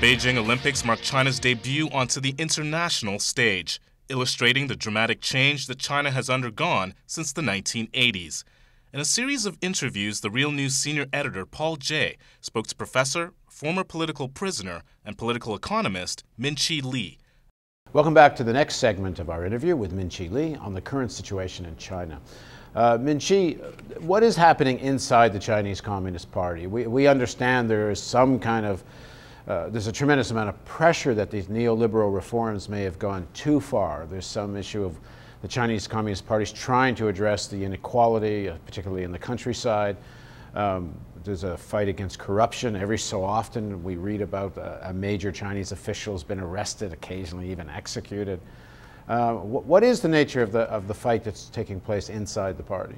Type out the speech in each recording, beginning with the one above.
Beijing Olympics marked China's debut onto the international stage, illustrating the dramatic change that China has undergone since the 1980s. In a series of interviews, the Real News senior editor Paul Jay spoke to professor, former political prisoner, and political economist Minqi Li. Welcome back to the next segment of our interview with Minqi Li on the current situation in China. Uh, Minqi, what is happening inside the Chinese Communist Party? We, we understand there is some kind of uh, there's a tremendous amount of pressure that these neoliberal reforms may have gone too far. There's some issue of the Chinese Communist Party's trying to address the inequality, uh, particularly in the countryside. Um, there's a fight against corruption. Every so often, we read about a, a major Chinese official has been arrested, occasionally even executed. Uh, wh what is the nature of the of the fight that's taking place inside the party?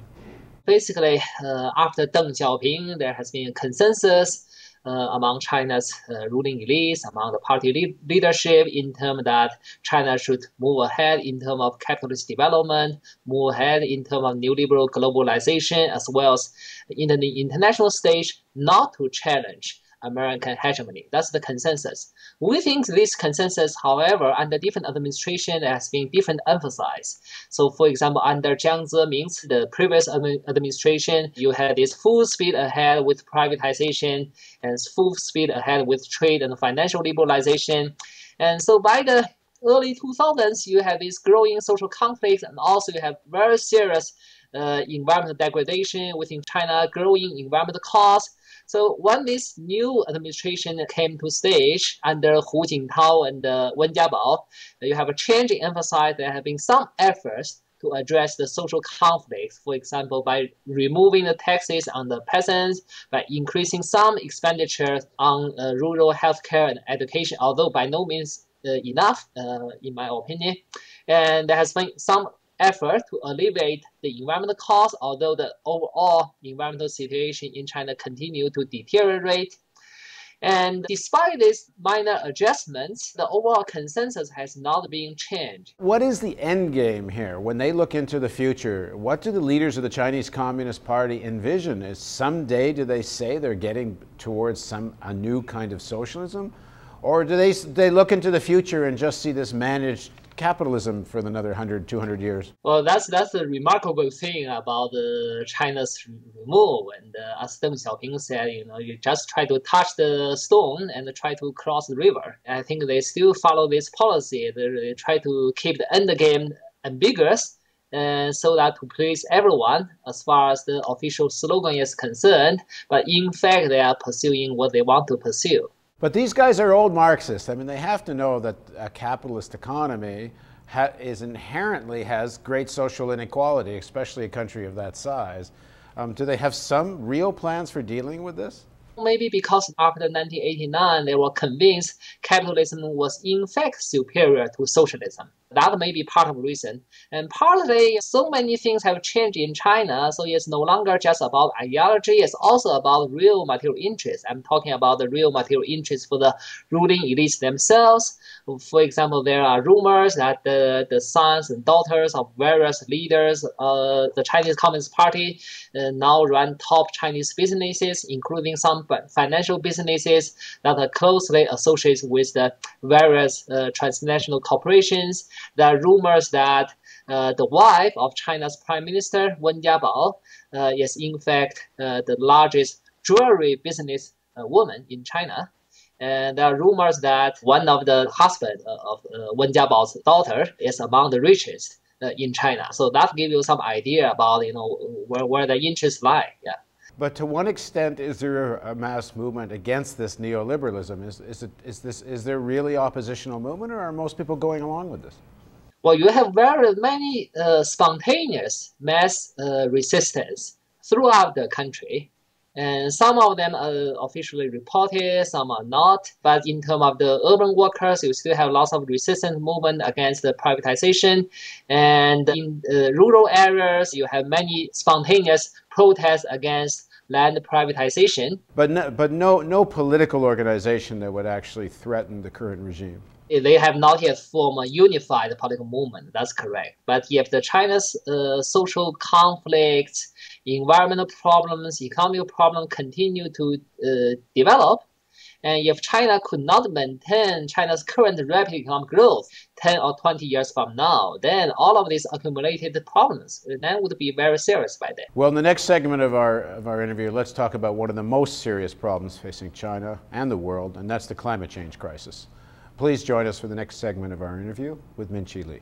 Basically, uh, after Deng Xiaoping, there has been a consensus uh, among China's uh, ruling elites, among the party leadership, in terms that China should move ahead in terms of capitalist development, move ahead in terms of neoliberal globalization, as well as in the international stage, not to challenge American hegemony. That's the consensus. We think this consensus, however, under different administration has been different emphasized. So, for example, under Jiang Zemin's the previous administration, you had this full speed ahead with privatization and full speed ahead with trade and financial liberalization. And so by the early 2000s, you have this growing social conflict and also you have very serious uh, environmental degradation within China, growing environmental costs, so when this new administration came to stage under Hu Jintao and uh, Wen Jiabao, you have a change in emphasis. There have been some efforts to address the social conflicts, for example, by removing the taxes on the peasants, by increasing some expenditures on uh, rural healthcare and education, although by no means uh, enough, uh, in my opinion. And there has been some effort to alleviate the environmental costs, although the overall environmental situation in China continue to deteriorate. And despite these minor adjustments, the overall consensus has not been changed. What is the end game here? When they look into the future, what do the leaders of the Chinese Communist Party envision? Is someday do they say they're getting towards some a new kind of socialism? Or do they, they look into the future and just see this managed capitalism for another 100, 200 years. Well, that's that's the remarkable thing about uh, China's move. And uh, as Deng Xiaoping said, you know, you just try to touch the stone and try to cross the river. I think they still follow this policy. They, try to keep the end game ambiguous. And so that to please everyone as far as the official slogan is concerned, but in fact they are pursuing what they want to pursue. But these guys are old Marxists. I mean, they have to know that a capitalist economy is inherently has great social inequality, especially a country of that size. Um, do they have some real plans for dealing with this? Maybe because after 1989, they were convinced capitalism was in fact superior to socialism. That may be part of the reason. And partly, so many things have changed in China, so it's no longer just about ideology, it's also about real material interests. I'm talking about the real material interests for the ruling elites themselves. For example, there are rumors that the, the sons and daughters of various leaders of uh, the Chinese Communist Party uh, now run top Chinese businesses, including some financial businesses that are closely associated with the various uh, transnational corporations. There are rumors that uh, the wife of China's Prime Minister Wen Jiabao uh, is in fact uh, the largest jewelry business uh, woman in China. And there are rumors that one of the husband uh, of uh, Wen Jiabao's daughter is among the richest in China. So that gives you some idea about you know where, where the interests lie. Yeah. But to what extent is there a mass movement against this neoliberalism? Is, is, it, is, this, is there really oppositional movement or are most people going along with this? Well, you have very many uh, spontaneous mass uh, resistance throughout the country. And some of them are officially reported, some are not. But in terms of the urban workers, you still have lots of resistance movement against the privatization. And in uh, rural areas, you have many spontaneous protests against land privatization. But no, but no, no political organization that would actually threaten the current regime they have not yet formed a unified political movement. That's correct. But if the China's uh, social conflicts, environmental problems, economic problems continue to uh, develop, And if China could not maintain China's current rapid economic growth 10 or 20 years from now, then all of these accumulated problems then would be very serious by then. Well, in the next segment of our, of our interview, let's talk about one of the most serious problems facing China and the world, and that's the climate change crisis. Please join us for the next segment of our interview with Minqi Li.